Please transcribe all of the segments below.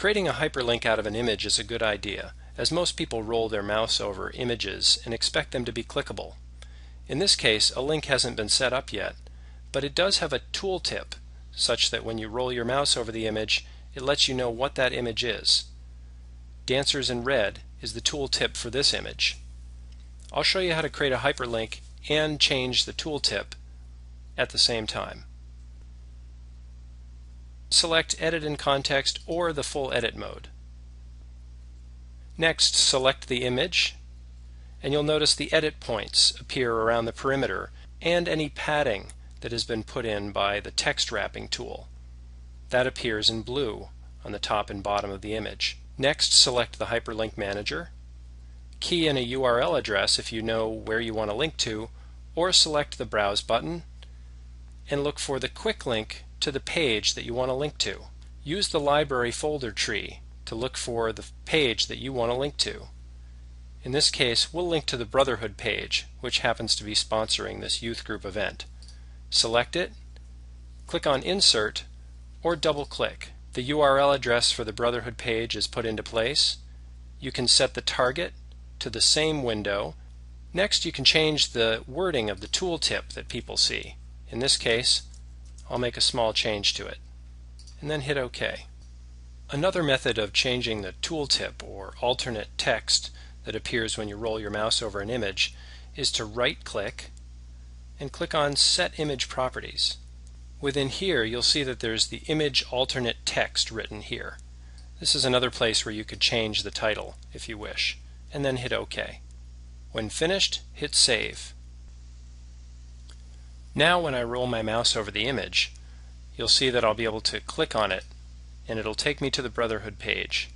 Creating a hyperlink out of an image is a good idea, as most people roll their mouse over images and expect them to be clickable. In this case, a link hasn't been set up yet, but it does have a tooltip such that when you roll your mouse over the image, it lets you know what that image is. Dancers in Red is the tooltip for this image. I'll show you how to create a hyperlink and change the tooltip at the same time. Select Edit in Context or the full edit mode. Next, select the image, and you'll notice the edit points appear around the perimeter and any padding that has been put in by the text wrapping tool. That appears in blue on the top and bottom of the image. Next, select the Hyperlink Manager. Key in a URL address if you know where you want to link to, or select the Browse button and look for the quick link to the page that you want to link to. Use the library folder tree to look for the page that you want to link to. In this case, we'll link to the Brotherhood page, which happens to be sponsoring this youth group event. Select it, click on Insert, or double click. The URL address for the Brotherhood page is put into place. You can set the target to the same window. Next, you can change the wording of the tooltip that people see. In this case, I'll make a small change to it, and then hit OK. Another method of changing the tooltip or alternate text that appears when you roll your mouse over an image is to right-click and click on Set Image Properties. Within here, you'll see that there's the image alternate text written here. This is another place where you could change the title if you wish, and then hit OK. When finished, hit Save. Now when I roll my mouse over the image, you'll see that I'll be able to click on it and it'll take me to the Brotherhood page.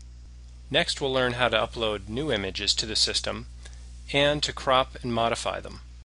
Next we'll learn how to upload new images to the system and to crop and modify them.